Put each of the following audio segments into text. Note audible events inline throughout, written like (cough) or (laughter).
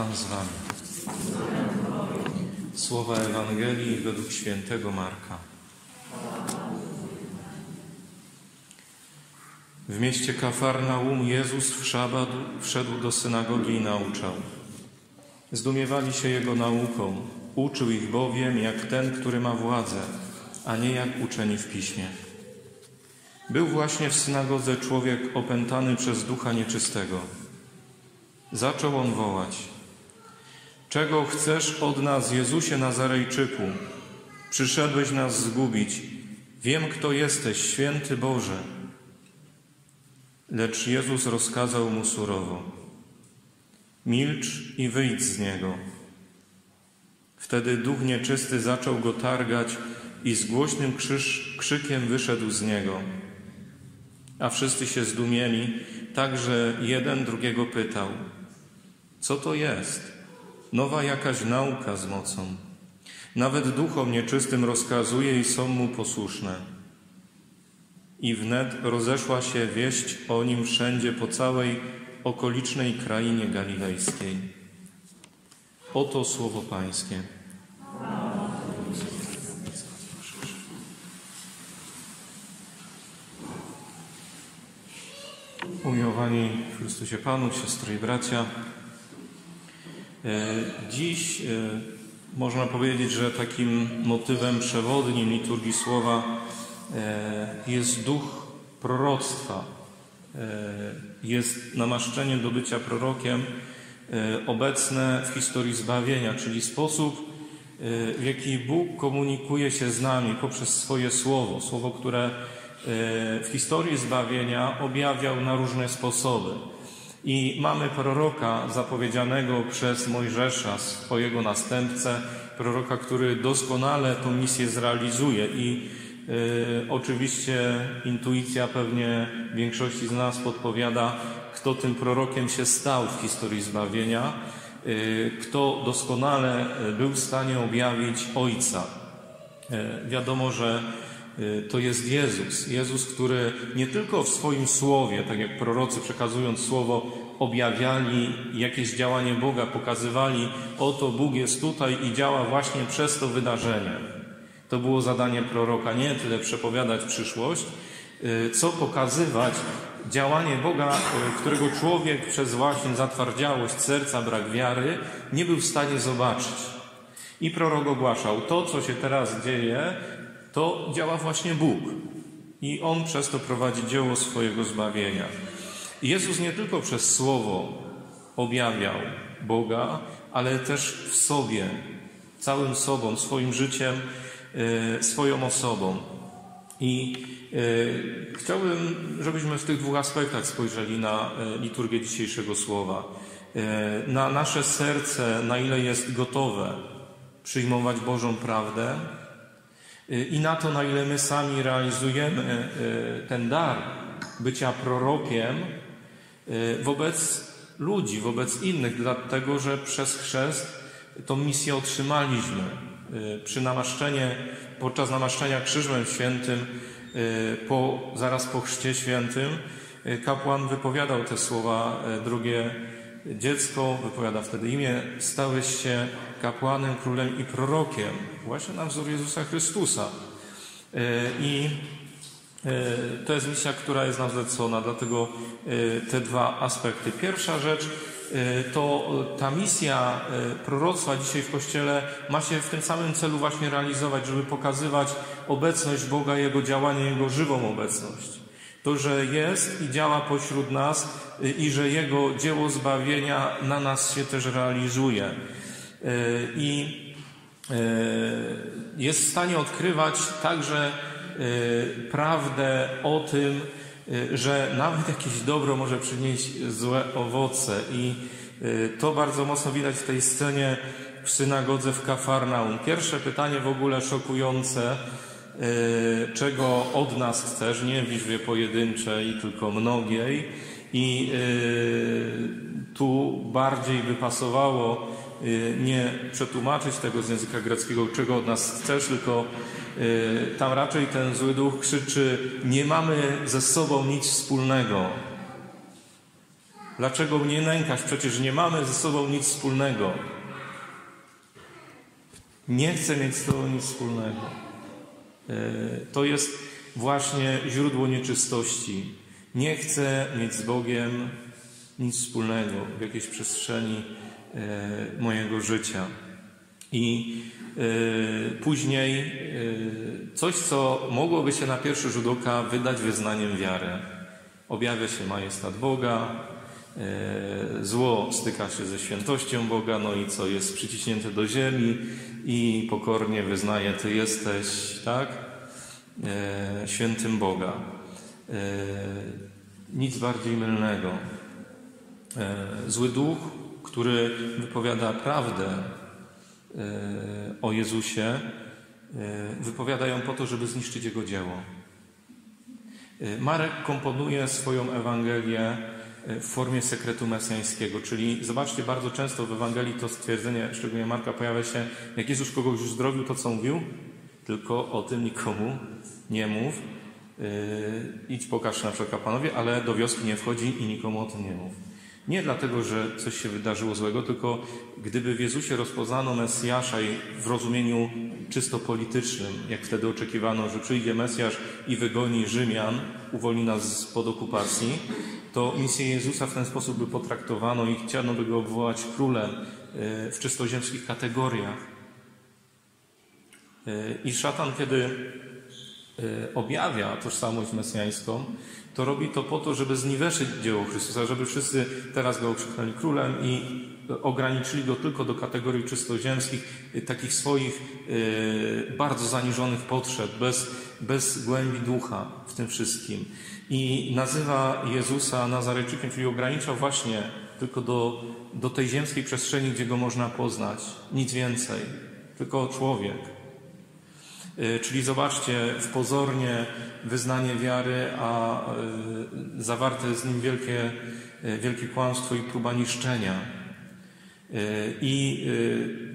Pan z Wami. Słowa Ewangelii według świętego Marka. W mieście Kafarnaum Jezus w szabat wszedł do synagogi i nauczał. Zdumiewali się Jego nauką. Uczył ich bowiem jak ten, który ma władzę, a nie jak uczeni w piśmie. Był właśnie w synagodze człowiek opętany przez ducha nieczystego. Zaczął on wołać: Czego chcesz od nas, Jezusie Nazarejczyku? Przyszedłeś nas zgubić. Wiem, kto jesteś, święty Boże. Lecz Jezus rozkazał mu surowo: Milcz i wyjdź z niego. Wtedy duch nieczysty zaczął go targać i z głośnym krzyż, krzykiem wyszedł z niego. A wszyscy się zdumieli, tak że jeden drugiego pytał: Co to jest? Nowa jakaś nauka z mocą. Nawet duchom nieczystym rozkazuje i są mu posłuszne. I wnet rozeszła się wieść o nim wszędzie po całej okolicznej krainie galilejskiej. Oto słowo Pańskie. Umiłowani w Chrystusie Panu, siostry i bracia, dziś e, można powiedzieć, że takim motywem przewodnim liturgii słowa e, jest duch proroctwa, jest namaszczenie do bycia prorokiem obecne w historii zbawienia, czyli sposób, w jaki Bóg komunikuje się z nami poprzez swoje słowo, słowo, które w historii zbawienia objawiał na różne sposoby. I mamy proroka zapowiedzianego przez Mojżesza, swojego następcę, proroka, który doskonale tę misję zrealizuje i y, oczywiście intuicja pewnie większości z nas podpowiada, kto tym prorokiem się stał w historii zbawienia, y, kto doskonale był w stanie objawić Ojca. Y, wiadomo, że to jest Jezus. Jezus, który nie tylko w swoim słowie, tak jak prorocy przekazując słowo, objawiali jakieś działanie Boga, pokazywali, oto Bóg jest tutaj i działa właśnie przez to wydarzenie. To było zadanie proroka, nie tyle przepowiadać przyszłość, y, co pokazywać działanie Boga, y, którego człowiek przez właśnie zatwardziałość serca, brak wiary nie był w stanie zobaczyć. I prorok ogłaszał, to co się teraz dzieje, to działa właśnie Bóg. I On przez to prowadzi dzieło swojego zbawienia. Jezus nie tylko przez Słowo objawiał Boga, ale też w sobie, całym sobą, swoim życiem, e, swoją osobą. I e, chciałbym, żebyśmy w tych dwóch aspektach spojrzeli na e, liturgię dzisiejszego słowa. Na nasze serce, na ile jest gotowe przyjmować Bożą prawdę, i na to, na ile my sami realizujemy e, ten dar bycia prorokiem e, wobec ludzi, wobec innych, dlatego że przez chrzest tą misję otrzymaliśmy. Przy namaszczenie, podczas namaszczenia Krzyżem Świętym, po, zaraz po Chrzcie Świętym, kapłan wypowiadał te słowa drugie dziecko, wypowiada wtedy imię, stałeś się kapłanem, królem i prorokiem, właśnie na wzór Jezusa Chrystusa. E, I e, to jest misja, która jest nam zlecona, dlatego e, te dwa aspekty. Pierwsza rzecz to ta misja proroctwa dzisiaj w Kościele ma się w tym samym celu właśnie realizować, żeby pokazywać obecność Boga, Jego działanie, Jego żywą obecność. To, że jest i działa pośród nas i że Jego dzieło zbawienia na nas się też realizuje. E, I e, jest w stanie odkrywać także e, prawdę o tym, że nawet jakieś dobro może przynieść złe owoce. I to bardzo mocno widać w tej scenie w synagodze w Kafarnaum. Pierwsze pytanie w ogóle szokujące czego od nas chcesz, nie w liczbie pojedynczej, tylko mnogiej. I e, tu bardziej by pasowało e, nie przetłumaczyć tego z języka greckiego, czego od nas chcesz, tylko tam raczej ten zły duch krzyczy: Nie mamy ze sobą nic wspólnego. Dlaczego mnie nękasz? Przecież nie mamy ze sobą nic wspólnego. Nie chcę mieć z Tobą nic wspólnego. E, to jest właśnie źródło nieczystości. Nie chcę mieć z Bogiem nic wspólnego w jakiejś przestrzeni e, mojego życia. I e, później coś, co mogłoby się na pierwszy rzut oka wydać wyznaniem wiary. Objawia się majestat Boga, zło styka się ze świętością Boga, no i co jest przyciśnięte do ziemi, i pokornie wyznaje, Ty jesteś, tak, e, świętym Boga. E, nic bardziej mylnego. E, zły duch, który wypowiada prawdę e, o Jezusie, e, wypowiada ją po to, żeby zniszczyć Jego dzieło. E, Marek komponuje swoją Ewangelię w formie sekretu mesjańskiego. Czyli zobaczcie, bardzo często w Ewangelii to stwierdzenie, szczególnie Marka, pojawia się, jak Jezus kogoś uzdrowił, to co mówił? Tylko o tym nikomu nie mów. Yy, idź pokaż na przykład kapłanowie, ale do wioski nie wchodzi i nikomu o tym nie mów. Nie dlatego, że coś się wydarzyło złego, tylko gdyby w Jezusie rozpoznano Mesjasza i w rozumieniu czysto politycznym, jak wtedy oczekiwano, że przyjdzie Mesjasz i wygoni Rzymian, uwolni nas spod okupacji, to misję Jezusa w ten sposób by potraktowano i chciano by go obwołać królem e, w czystoziemskich kategoriach. E, I szatan, kiedy e, objawia tożsamość mesjańską, to robi to po to, żeby zniweczyć dzieło Chrystusa, żeby wszyscy teraz go okrzyknęli królem i ograniczyli go tylko do kategorii czystoziemskich, takich swoich bardzo zaniżonych potrzeb, bez, bez głębi ducha w tym wszystkim i nazywa Jezusa Nazarejczykiem, czyli ogranicza właśnie tylko do, do tej ziemskiej przestrzeni, gdzie go można poznać. Nic więcej, tylko człowiek. E, czyli zobaczcie, w pozornie wyznanie wiary, a zawarte jest z nim wielkie, wielkie kłamstwo i próba niszczenia. I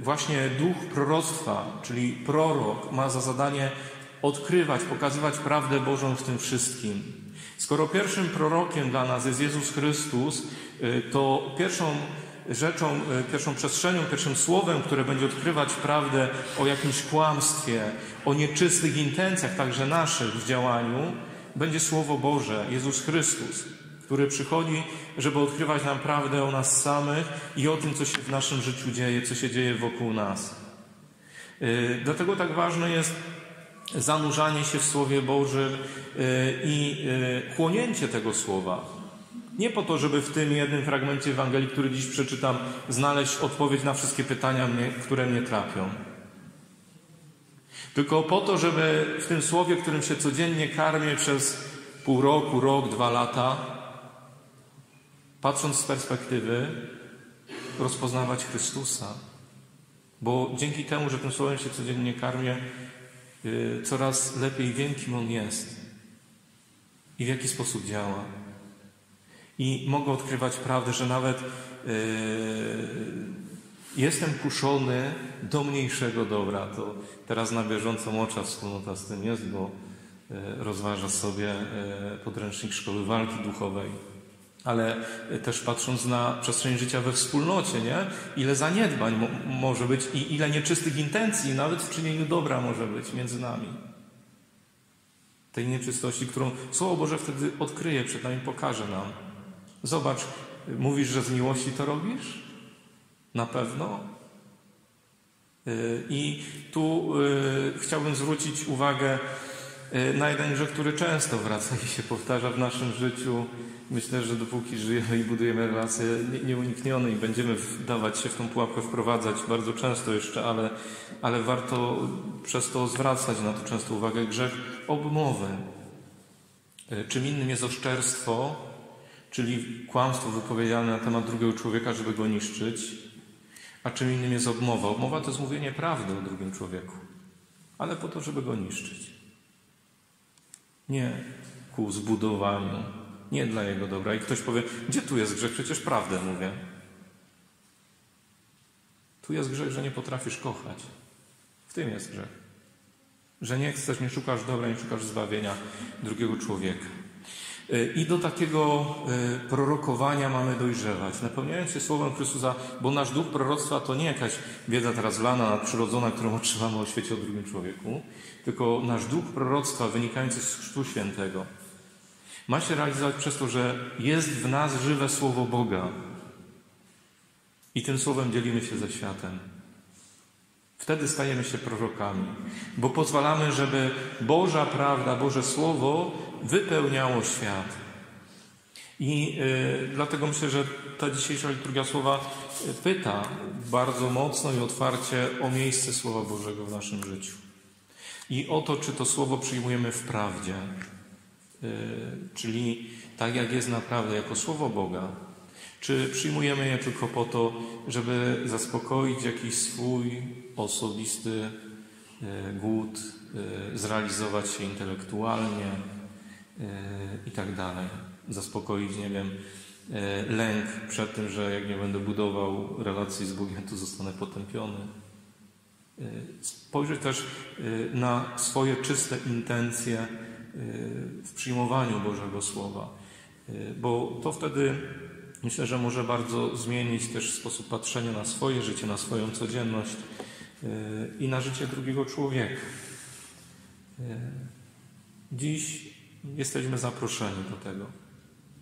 właśnie duch proroctwa, czyli prorok, ma za zadanie odkrywać, pokazywać prawdę Bożą w tym wszystkim. Skoro pierwszym prorokiem dla nas jest Jezus Chrystus, y, to pierwszą rzeczą, pierwszą przestrzenią, pierwszym słowem, które będzie odkrywać prawdę o jakimś kłamstwie, o nieczystych intencjach, także naszych w działaniu, będzie Słowo Boże, Jezus Chrystus, który przychodzi, żeby odkrywać nam prawdę o nas samych i o tym, co się w naszym życiu dzieje, co się dzieje wokół nas. Y, dlatego tak ważne jest zanurzanie się w Słowie Bożym y, i y, chłonięcie tego Słowa. Nie po to, żeby w tym jednym fragmencie Ewangelii, który dziś przeczytam, znaleźć odpowiedź na wszystkie pytania, które mnie trapią. Tylko po to, żeby w tym słowie, którym się codziennie karmię przez pół roku, rok, dwa lata, patrząc z perspektywy, rozpoznawać Chrystusa. Bo dzięki temu, że tym słowem się codziennie karmię, Y, coraz lepiej wiem, kim On jest i w jaki sposób działa. I mogę odkrywać prawdę, że nawet y, jestem kuszony do mniejszego dobra. To teraz na bieżąco mocza wspólnota z tym jest, bo y, rozważa sobie podręcznik szkoły walki duchowej ale też patrząc na przestrzeń życia we wspólnocie, nie? ile zaniedbań mo może być i ile nieczystych intencji, nawet w czynieniu dobra może być między nami. Tej nieczystości, którą Słowo Boże wtedy odkryje, przed nami pokaże nam. Zobacz, mówisz, że z miłości to robisz? Na pewno. Y, I tu y, chciałbym zwrócić uwagę na jeden który często wraca i się powtarza w naszym życiu Myślę, że dopóki żyjemy i budujemy relacje nieuniknione i będziemy dawać się w tą pułapkę wprowadzać bardzo często jeszcze, ale, ale warto przez to zwracać na to często uwagę. Grzech obmowy. E, czym innym jest oszczerstwo, czyli kłamstwo wypowiedziane na temat drugiego człowieka, żeby go niszczyć, a czym innym jest obmowa. Obmowa to jest mówienie prawdy o drugim człowieku, ale po to, żeby go niszczyć. Nie ku zbudowaniu nie dla Jego dobra. I ktoś powie, gdzie tu jest grzech? Przecież prawdę mówię. Tu jest grzech, że nie potrafisz kochać. W tym jest grzech. Że nie chcesz, nie szukasz dobra, nie szukasz zbawienia drugiego człowieka. Y, I do takiego y, prorokowania mamy dojrzewać, napełniając się Słowem Chrystusa, bo nasz duch proroctwa to nie jakaś wiedza teraz lana, nadprzyrodzona, którą (laughs) otrzymamy o świecie o drugim człowieku, tylko nasz duch proroctwa wynikający z Chrztu Świętego ma się realizować przez to, że jest w nas żywe Słowo Boga i tym Słowem dzielimy się ze światem. Wtedy stajemy się prorokami, bo pozwalamy, żeby Boża prawda, Boże Słowo wypełniało świat. I y, dlatego myślę, że ta dzisiejsza liturgia słowa pyta bardzo mocno i otwarcie o miejsce Słowa Bożego w naszym życiu. I o to, czy to Słowo przyjmujemy w prawdzie, y, czyli tak jak jest naprawdę, jako Słowo Boga, czy przyjmujemy je tylko po to, żeby zaspokoić jakiś swój osobisty e, głód, e, zrealizować się intelektualnie e, i tak dalej. Zaspokoić, nie wiem, lęk przed tym, że jak nie będę budował relacji z Bogiem, to zostanę potępiony. Spojrzeć też na swoje czyste intencje w przyjmowaniu Bożego Słowa, bo to wtedy myślę, że może bardzo zmienić też sposób patrzenia na swoje życie, na swoją codzienność i na życie drugiego człowieka. Dziś jesteśmy zaproszeni do tego,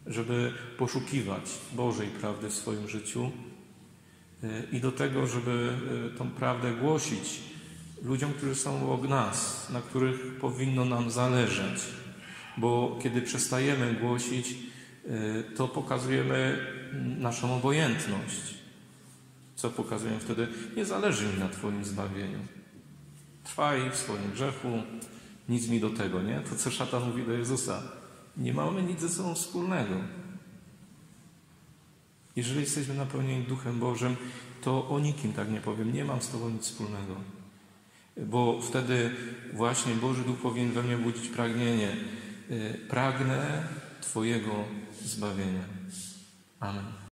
żeby poszukiwać Bożej prawdy w swoim życiu i do tego, żeby tą prawdę głosić ludziom, którzy są obok nas, na których powinno nam zależeć. Bo kiedy przestajemy głosić, to pokazujemy naszą obojętność. Co pokazują wtedy? Nie zależy mi na Twoim zbawieniu. Trwaj w swoim grzechu, nic mi do tego, nie? To, co szatan mówi do Jezusa. Nie mamy nic ze sobą wspólnego. Jeżeli jesteśmy napełnieni Duchem Bożym, to o nikim tak nie powiem. Nie mam z Tobą nic wspólnego. Bo wtedy właśnie Boży Duch powinien we mnie budzić pragnienie. Y, pragnę Twojego zbawienia. Amen.